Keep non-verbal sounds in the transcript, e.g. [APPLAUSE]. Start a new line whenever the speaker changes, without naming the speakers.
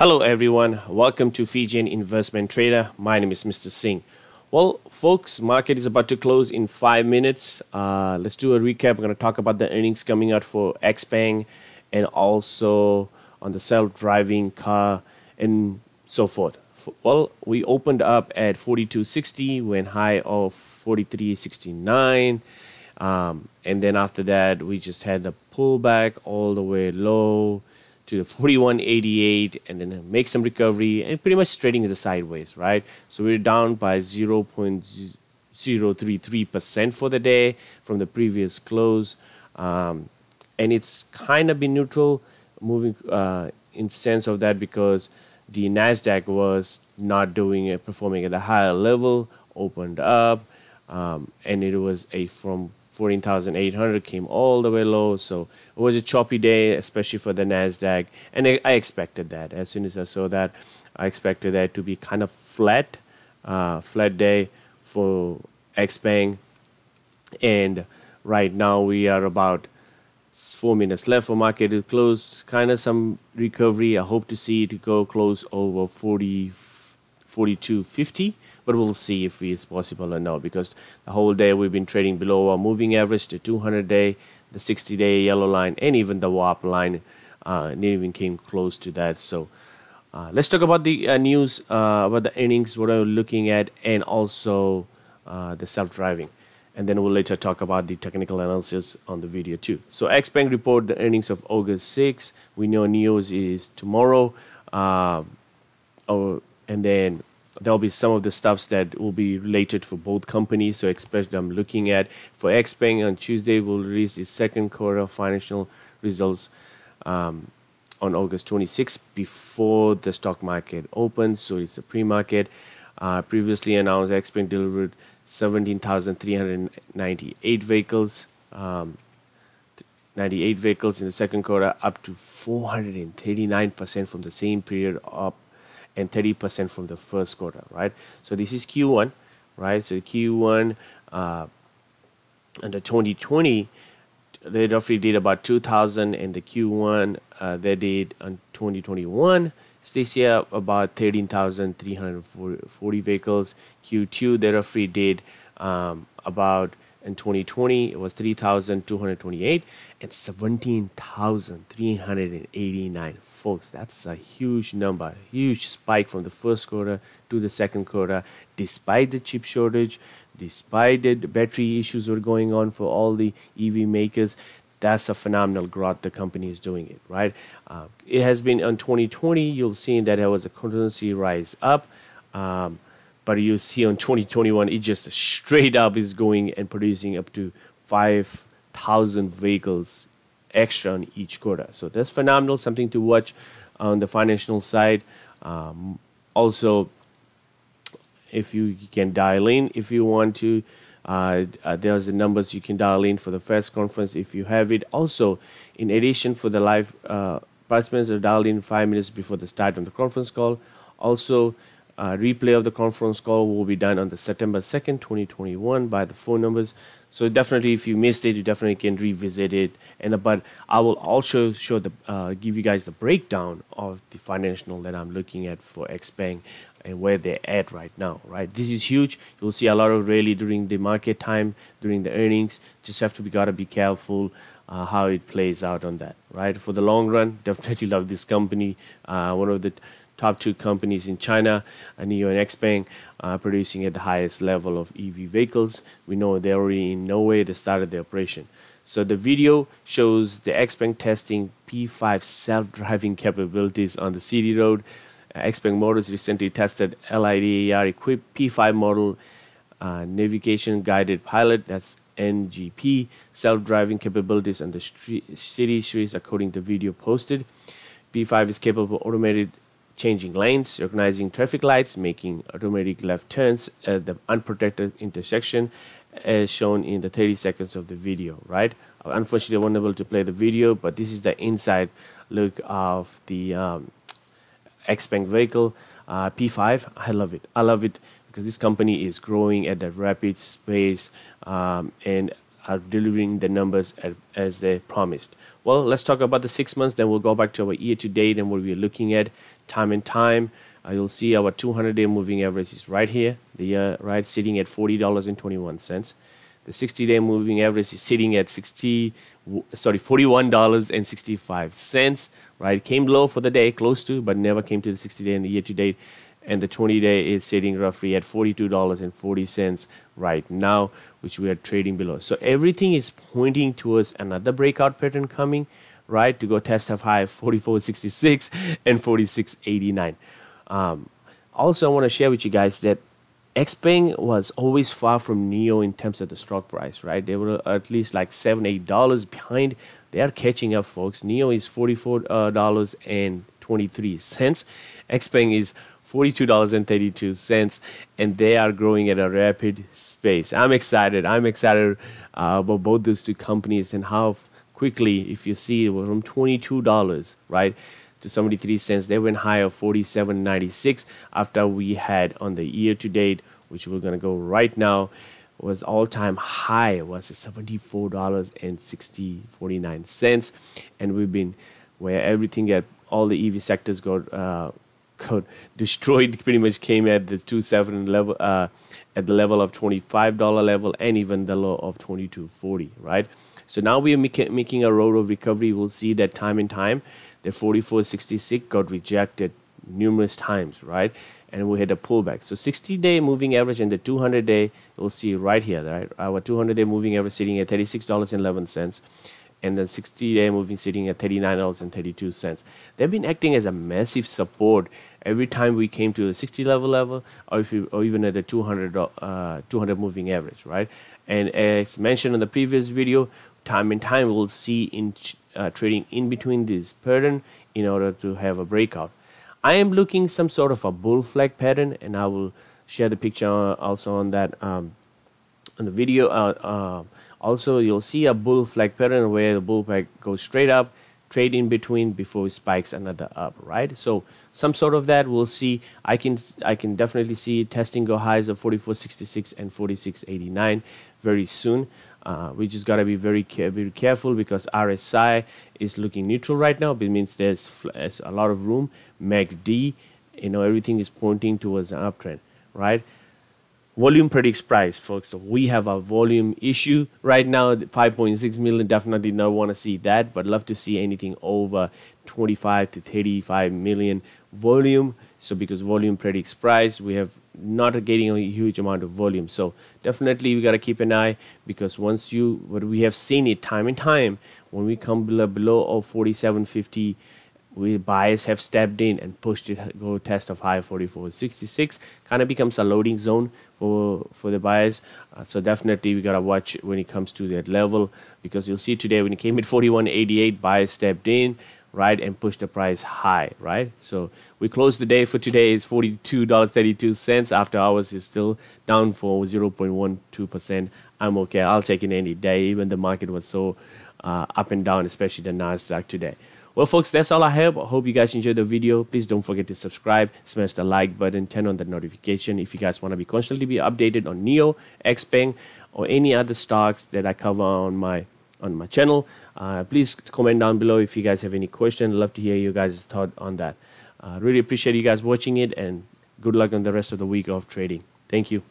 Hello, everyone. Welcome to Fijian Investment Trader. My name is Mr. Singh. Well, folks, market is about to close in five minutes. Uh, let's do a recap. We're going to talk about the earnings coming out for XPeng and also on the self-driving car and so forth. Well, we opened up at 42.60, went high of 43.69. Um, and then after that, we just had the pullback all the way low to the 41.88 and then make some recovery and pretty much trading the sideways, right? So we're down by 0.033% for the day from the previous close. Um, and it's kind of been neutral moving uh, in sense of that because the Nasdaq was not doing it, performing at a higher level, opened up, um, and it was a from 14,800 came all the way low. So it was a choppy day, especially for the NASDAQ. And I, I expected that. As soon as I saw that, I expected that to be kind of flat, uh, flat day for XPeng. And right now we are about four minutes left for market to close. Kind of some recovery. I hope to see it go close over 40, 42.50 but we'll see if it's possible or not because the whole day we've been trading below our moving average, the 200 day, the 60 day yellow line, and even the WAP line uh, even came close to that. So uh, let's talk about the uh, news uh, about the earnings, what are we looking at, and also uh, the self driving. And then we'll later talk about the technical analysis on the video too. So XPeng report the earnings of August 6. We know news is tomorrow. Uh, oh, and then there'll be some of the stuffs that will be related for both companies. So expect I'm looking at for XPeng on Tuesday we'll release its second quarter financial results um, on August 26th before the stock market opens. So it's a pre-market. Uh, previously announced XPeng delivered 17,398 vehicles. Um, 98 vehicles in the second quarter, up to 439% from the same period, up and 30% from the first quarter, right? So this is Q1, right? So Q1 uh, under 2020, they roughly did about 2,000, and the Q1 uh, they did on 2021. This year about 13,340 vehicles. Q2 they roughly did um, about in 2020 it was 3228 and 17389 folks that's a huge number huge spike from the first quarter to the second quarter. Despite the chip shortage despite the battery issues were going on for all the ev makers that's a phenomenal growth the company is doing it right? Uh, it has been on 2020 you'll see that there was a continuously rise up. Um, but you see on 2021 it just straight up is going and producing up to 5000 vehicles extra on each quarter. So that's phenomenal something to watch on the financial side. Um, also if you, can dial in if you want to uh, uh, there's the numbers you can dial in for the first conference if you have it. Also in addition for the live uh, participants are dialed in five minutes before the start of the conference call. Also replay of the conference call will be done on the September 2nd, 2021 by the phone numbers. So definitely, if you missed it, you definitely can revisit it. And but I will also show the uh, give you guys the breakdown of the financial that I'm looking at for XPeng and where they're at right now. Right, this is huge. You'll see a lot of rally during the market time, during the earnings. Just have to be gotta be careful. Uh, how it plays out on that, right? For the long run, [LAUGHS] definitely love this company. Uh, one of the top two companies in China, NIO and XPeng, uh, producing at the highest level of EV vehicles. We know they're already in Norway, they started the operation. So the video shows the XPeng testing P5 self-driving capabilities on the city road. Uh, XPeng Motors recently tested LiDAR equipped P5 model uh, navigation guided pilot that's NGP self-driving capabilities on the street, city streets according to the video posted. P5 is capable of automated changing lanes, recognizing traffic lights, making automatic left turns at the unprotected intersection as shown in the 30 seconds of the video, right? Unfortunately, I wasn't able to play the video, but this is the inside look of the um, XPeng vehicle uh, P5. I love it. I love it because this company is growing at a rapid pace um, and are delivering the numbers as, they promised. Well, let's talk about the six months, then we'll go back to our year to date and what we're looking at time and time. Uh, you'll see our 200 day moving average is right here, the year, right, sitting at $40.21. The 60 day moving average is sitting at 60, sorry, $41.65, right? Came low for the day, close to, but never came to the 60 day and the year to date and the 20 day is sitting roughly at $42.40 right now which we are trading below. So everything is pointing towards another breakout pattern coming right to go test of high 44.66 and 46.89 um, also i want to share with you guys that xpeng was always far from NIO in terms of the stock price right? They were at least like seven eight dollars behind. They are catching up folks. NIO is 44 uh, dollars and 23 cents xpeng is $42.32 and they are growing at a rapid pace. I'm excited. I'm excited uh, about both those two companies and how quickly, if you see, it was from $22, right, to 73 cents, they went higher 47.96 after we had on the year to date, which we're going to go right now, was all-time high was $74.60 49 cents and we've been where everything at all the EV sectors got uh, got [LAUGHS] destroyed pretty much came at the 27 level uh, at the level of $25 level and even the low of 22.40 right? So now we are making a road of recovery. We'll see that time and time the 44.66 got rejected numerous times right? And we had a pullback. So 60 day moving average and the 200 day we'll see right here right? Our 200 day moving average sitting at $36.11 and then 60 day moving sitting at $39.32 they've been acting as a massive support every time we came to the 60 level level or you, or even at the 200 uh, 200 moving average right? And as mentioned in the previous video time and time we'll see in uh, trading in between this pattern in order to have a breakout. I am looking some sort of a bull flag pattern and I will share the picture also on that um, in the video uh, uh, also you'll see a bull flag pattern where the bull flag goes straight up trade in between before it spikes another up right so some sort of that we'll see i can i can definitely see testing go highs of 44.66 and 46.89 very soon uh, we just got to be very, very careful because RSI is looking neutral right now. It means there's, there's a lot of room. MACD, you know, everything is pointing towards an uptrend, right? Volume predicts price folks. So we have a volume issue right now. 5.6 million definitely not want to see that but love to see anything over 25 to 35 million volume. So because volume predicts price we have not getting a huge amount of volume. So definitely we got to keep an eye because once you what we have seen it time and time when we come below below of 4750 we buyers have stepped in and pushed it go test of high 44.66 kind of becomes a loading zone for for the buyers uh, so definitely we gotta watch when it comes to that level because you'll see today when it came at 41.88 buyers stepped in right and pushed the price high right? So we closed the day for today is $42.32 after hours is still down for 0.12 percent. I'm okay. I'll take it any day even the market was so uh, up and down especially the nasdaq today well, folks, that's all I have. I hope you guys enjoyed the video. Please don't forget to subscribe, smash the like button, turn on the notification if you guys want to be constantly be updated on NIO, Xpeng, or any other stocks that I cover on my on my channel. Uh, please comment down below if you guys have any question. Love to hear you guys' thought on that. Uh, really appreciate you guys watching it and good luck on the rest of the week of trading. Thank you.